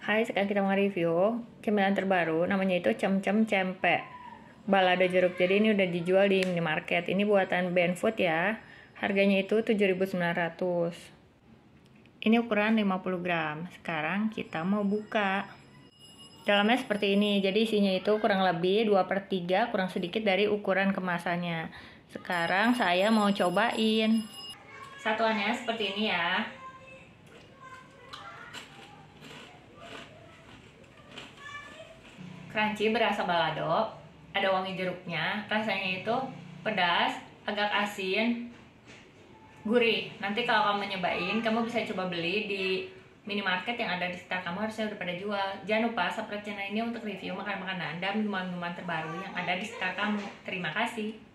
Hai, sekarang kita mau review cemilan terbaru namanya itu cem-cem cempe balado jeruk. Jadi ini udah dijual di minimarket. Ini buatan Ben Food ya. Harganya itu 7.900. Ini ukuran 50 gram. Sekarang kita mau buka. Dalamnya seperti ini. Jadi isinya itu kurang lebih 2 per 3 kurang sedikit dari ukuran kemasannya. Sekarang saya mau cobain. Satuannya seperti ini ya. Crunchy berasa balado ada wangi jeruknya rasanya itu pedas agak asin gurih. Nanti kalau kamu nyobain kamu bisa coba beli di minimarket yang ada di sekitar kamu harusnya udah pada jual. Jangan lupa subscribe channel ini untuk review makanan-makanan dan minuman-minuman terbaru yang ada di sekitar kamu. Terima kasih